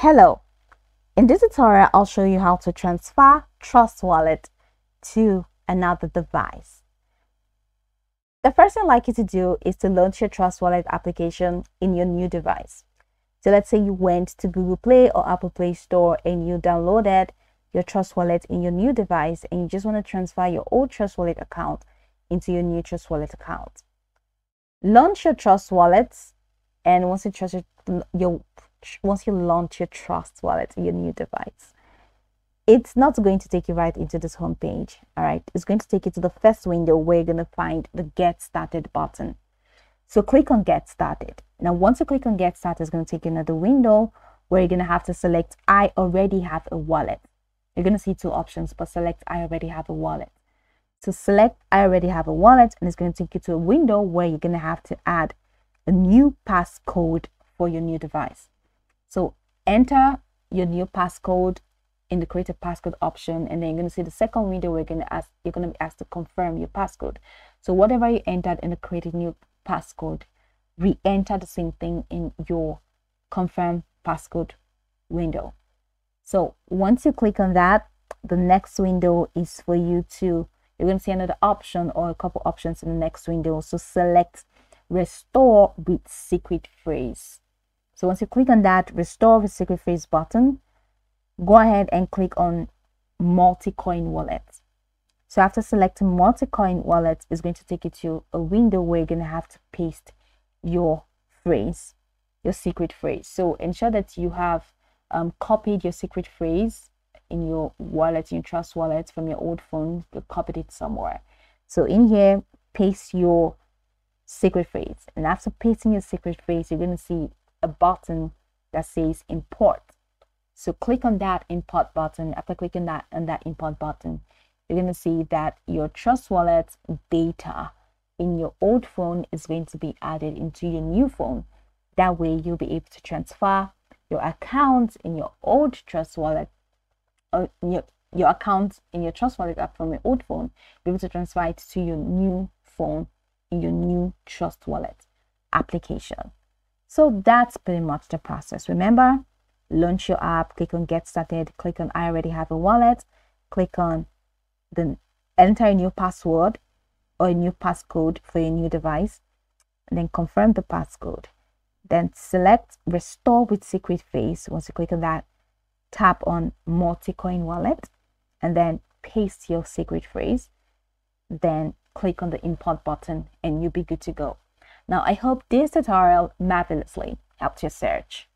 Hello, in this tutorial I'll show you how to transfer Trust Wallet to another device. The first thing I'd like you to do is to launch your Trust Wallet application in your new device. So let's say you went to Google Play or Apple Play Store and you downloaded your Trust Wallet in your new device and you just want to transfer your old Trust Wallet account into your new Trust Wallet account. Launch your Trust Wallet and once you trust your, your once you launch your Trust Wallet, your new device. It's not going to take you right into this homepage. All right, it's going to take you to the first window where you're going to find the Get Started button. So click on Get Started. Now, once you click on Get Started, it's going to take you another window where you're going to have to select I already have a wallet. You're going to see two options, but select I already have a wallet. So select I already have a wallet, and it's going to take you to a window where you're going to have to add a new passcode for your new device. So enter your new passcode in the create a passcode option and then you're going to see the second window we're going to ask you're going to be asked to confirm your passcode. So whatever you entered in the create a new passcode re-enter the same thing in your confirm passcode window. So once you click on that the next window is for you to you're going to see another option or a couple options in the next window. So select restore with secret phrase so once you click on that restore with secret phrase button, go ahead and click on multi-coin wallet. So after selecting multi-coin wallet, it's going to take you to a window where you're going to have to paste your phrase, your secret phrase. So ensure that you have um, copied your secret phrase in your wallet, in your Trust wallet from your old phone, you copied it somewhere. So in here, paste your secret phrase. And after pasting your secret phrase, you're going to see a button that says import. So click on that import button. After clicking that on that import button, you're going to see that your Trust Wallet data in your old phone is going to be added into your new phone. That way you'll be able to transfer your account in your old Trust Wallet uh, or your, your account in your Trust Wallet app from your old phone, be able to transfer it to your new phone in your new Trust Wallet application. So that's pretty much the process. Remember, launch your app, click on get started, click on I already have a wallet, click on the enter a new password or a new passcode for your new device, and then confirm the passcode. Then select restore with secret phrase. Once you click on that, tap on multi-coin wallet and then paste your secret phrase. Then click on the import button and you'll be good to go. Now, I hope this tutorial marvelously helped your search.